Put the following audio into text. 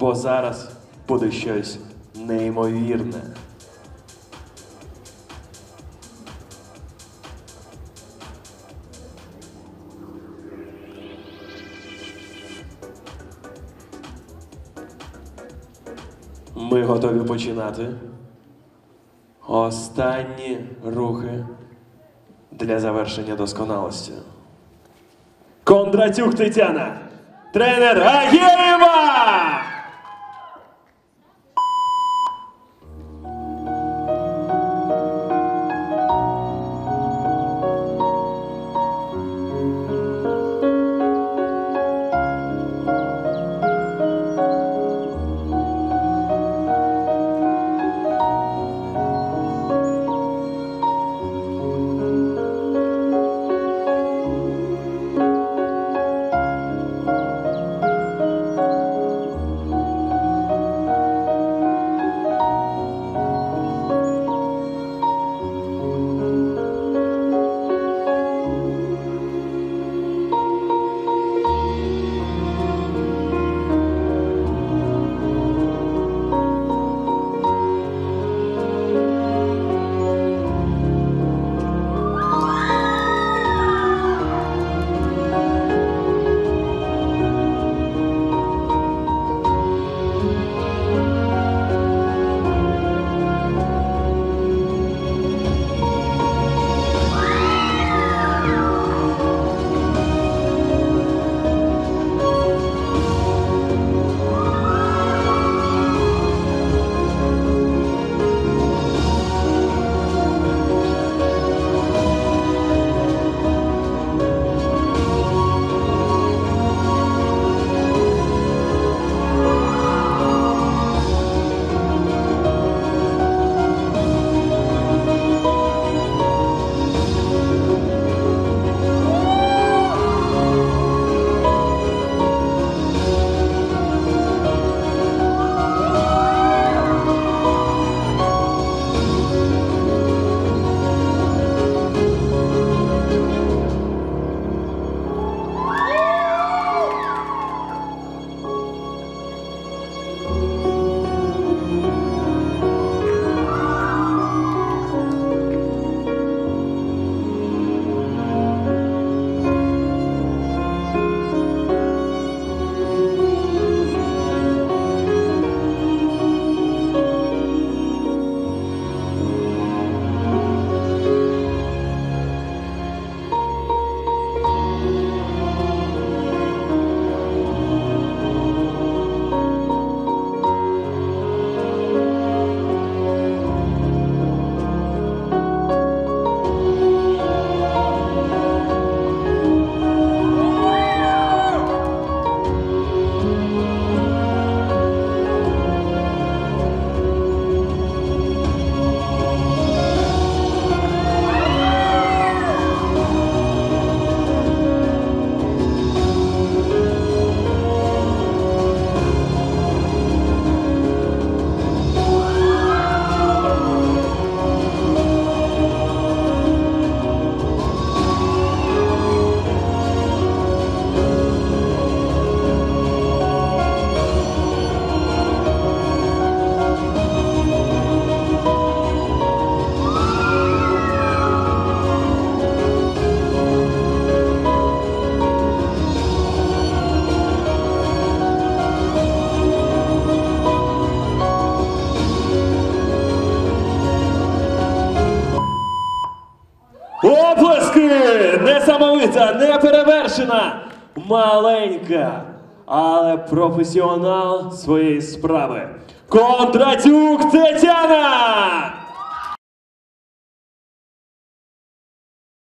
бо зараз буде щось неймовірне. Ми готові починати. Останні рухи для завершення досконалості. Кондратюк Тетяна, тренер Агєєва! Оплески! Несамовита, неперевершена, маленька, але професіонал своєї справи. Кондратюк Тетяна!